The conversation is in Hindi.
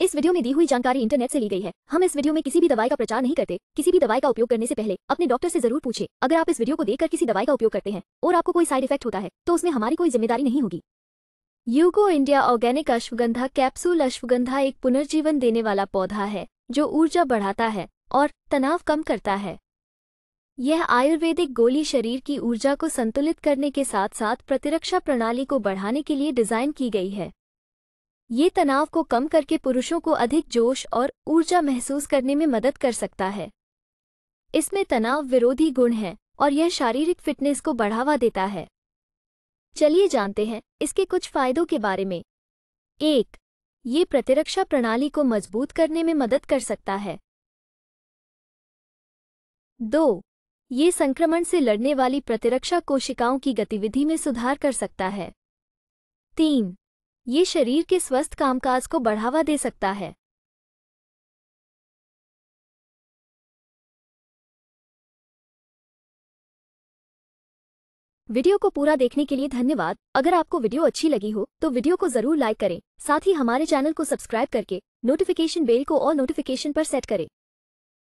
इस वीडियो में दी हुई जानकारी इंटरनेट से ली गई है। हम इस वीडियो में किसी भी दवाई का प्रचार नहीं करते। किसी भी दवाई का उपयोग करने से पहले अपने डॉक्टर से ज़रूर पूछे। अगर आप इस वीडियो को देखकर किसी दवाई का उपयोग करते हैं और आपको कोई साइड इफ़ेक्ट होता है तो उसमें हमारी कोई ज़िम्मेदारी नहीं होगी। Yugo India organic ashwagandha capsule ashwagandha एक पुनर्जीवन देने वाला पौधा है, जो ऊर्जा बढ़ाता है और तनाव कम करता है। यह आयुर्वेदिक गोली शरीर की ऊर्जा को संतुलित करने के साथ साथ प्रतिरक्षा प्रणाली को बढ़ाने के लिए डिज़ाइन की गई है। ये तनाव को कम करके पुरुषों को अधिक जोश और ऊर्जा महसूस करने में मदद कर सकता है। इसमें तनाव विरोधी गुण है और यह शारीरिक फिटनेस को बढ़ावा देता है। चलिए जानते हैं इसके कुछ फायदों के बारे में। एक, ये प्रतिरक्षा प्रणाली को मज़बूत करने में मदद कर सकता है। दो, ये संक्रमण से लड़ने वाली प्रतिरक्षा कोशिकाओं की गतिविधि में सुधार कर सकता है। तीन ये शरीर के स्वस्थ कामकाज को बढ़ावा दे सकता है। वीडियो को पूरा देखने के लिए धन्यवाद। अगर आपको वीडियो अच्छी लगी हो तो वीडियो को ज़रूर लाइक करें। साथ ही हमारे चैनल को सब्सक्राइब करके, नोटिफिकेशन बेल को और नोटिफिकेशन पर सेट करें।